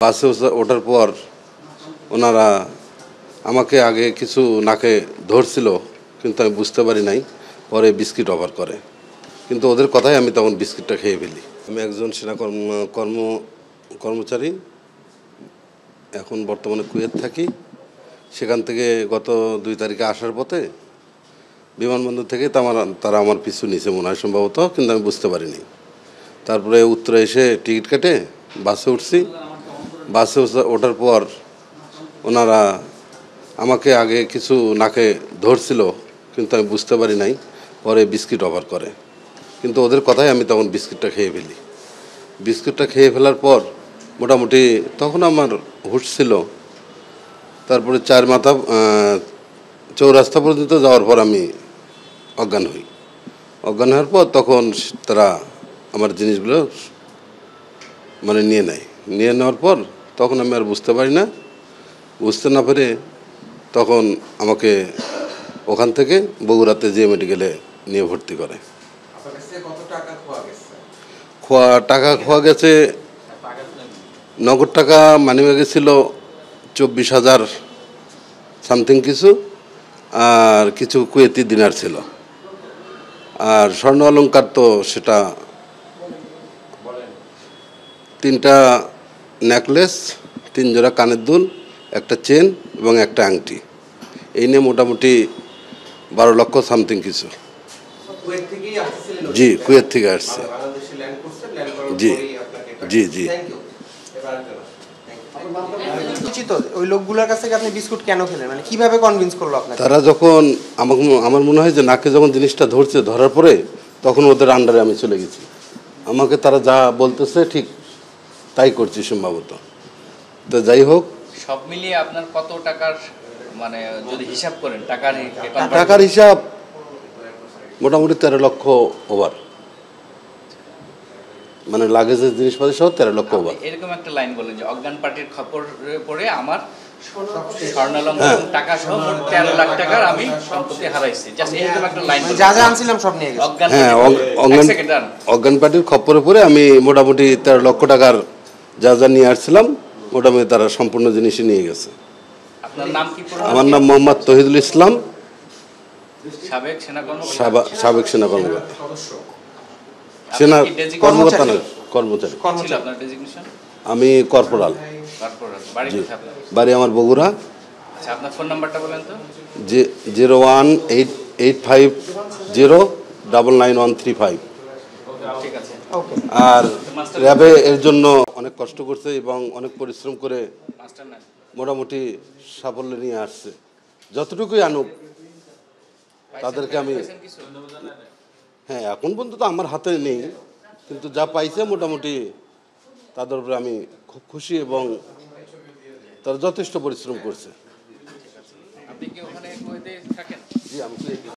বাসে ওঠা- ওঠার পর ওনারা আমাকে আগে কিছু নাকে ধরছিল, কিন্তু আমি বুঝতে পারি নাই, পরে বিস্কিট অফার করে। কিন্তু ওদের কথাই আমি তখন বিস্কিটটা খেয়ে ফেলি। আমি একজন সেনা কর্ম কর্ম কর্মচারী, এখন বর্তমানে কুয়েত থাকি। সেখান থেকে গত দুই তারিখে আসার পথে বিমানবন্দর থেকে আমার তারা আমার পিছু নিছে মনে হয় সম্ভবত, কিন্তু আমি বুঝতে পারিনি। তারপরে উত্তরে এসে টিকিট কেটে বাসে উঠছি। বাসে ওঠা- ওঠার পর ওনারা আমাকে আগে কিছু নাকে ধরছিল, কিন্তু আমি বুঝতে পারি নাই, পরে বিস্কিট অফার করে। কিন্তু ওদের কথাই আমি তখন বিস্কিটটা খেয়ে ফেলি। বিস্কিটটা খেয়ে ফেলার পর মোটামুটি তখন আমার হুশ ছিল। তারপরে চার মাথা চৌরাস্তা পর্যন্ত যাওয়ার পর আমি অজ্ঞান হই। অজ্ঞান হওয়ার পর তখন তারা আমার জিনিসগুলো মানে নিয়ে নেয়। নিয়ে নেওয়ার পর তখন আমি আর বুঝতে পারি না। বুঝতে না পেরে তখন আমাকে ওখান থেকে বগুড়াতে যে মেডিকেলে নিয়ে ভর্তি করে। খোয়া টাকা খোয়া গেছে নগদ টাকা মানিব্যাগে ছিল চব্বিশ হাজার সামথিং কিছু আর কিছু কুয়েতি দিনার ছিল। আর স্বর্ণ অলঙ্কার তো সেটা তিনটা নেকলেস তিন জোড়া কানের দুল একটা চেন এবং একটা আংটি। এই নিয়ে মোটামুটি বারো লক্ষ সামথিং কিছু। জি কুয়েত থেকে আসছে। জি। জি, জি। ওই লোকগুলোর কাছ থেকে আপনি বিস্কুট কেন খেলেন? মানে কীভাবে কনভিন্স করল আপনাকে? তারা যখন আমাকে আমার মনে হয় যে নাকে যখন জিনিসটা ধরছে ধরার পরে তখন ওদের আন্ডারে আমি চলে গেছি। আমাকে তারা যা বলতেছে ঠিক তাই করছি সম্ভবত। তো যাই হোক। সব মিলিয়ে আপনার কত টাকার মানে যদি হিসাব করেন টাকার টাকার হিসাব মোটামুটি তেরো লক্ষ ওভার মানে লাগেজের জিনিসপত্র সহ তেরো লক্ষ ওভার এরকম একটা লাইন বলেন যে অজ্ঞান পার্টির খবর পড়ে আমার স্বর্ণালঙ্কার হ্যাঁ। টাকা সহ মোট তেরো লাখ টাকার আমি সম্পত্তি হারাইছি। জাস্ট এরকম একটা লাইন মানে যা যা আনছিলাম সব নিয়ে গেছে। অজ্ঞান হ্যাঁ পার্টির- অজ্ঞান অজ্ঞান পার্টির খপ্পরে পরে আমি মোটামুটি তেরো লক্ষ টাকার যা যা নিয়ে আসছিলাম মোটামুটি তারা সম্পূর্ণ জিনিসই নিয়ে গেছে। আপনার নাম কি পুরো আমার নাম মোহাম্মদ তহিদুল ইসলাম। সাবেক সেনা কর্মকর্তা? সাবা- সাবেক সেনা কর্মকর্তা। না কর্মচারী। আমি কর্পোরাল। বাড়ি আমার বগুড়া। আচ্ছা আপনার ফোন নাম্বারটা বলেন তো। যে zero one eight eight five zero double nine one three five. ঠিক আছে। ওকে। আর র্যাবে এর জন্য অনেক কষ্ট করছে এবং অনেক পরিশ্রম করে মোটামুটি সাফল্য নিয়ে আসছে। যতটুকুই আনুক তাদেরকে আমি হ্যাঁ এখন পর্যন্ত তো আমার হাতে নেই কিন্তু যা পাইছে মোটামুটি তাদের উপরে আমি খুব খুশি এবং তারা যথেষ্ট পরিশ্রম করছে। জি আমি